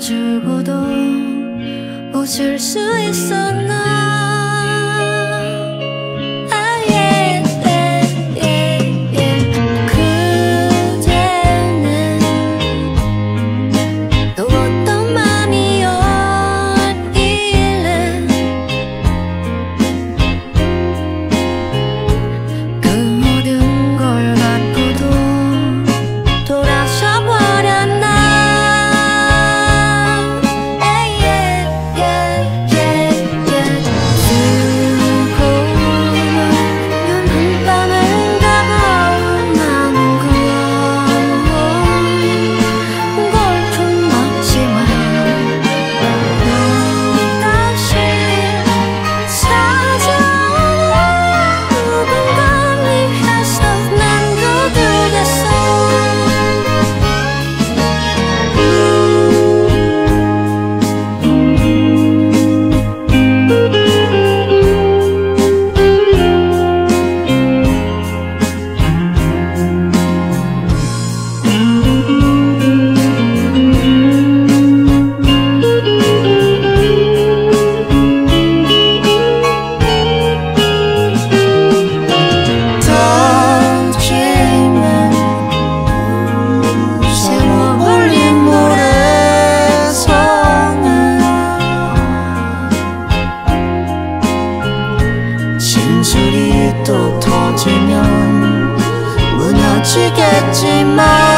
주고도 웃을 수 있었나 맞추겠지만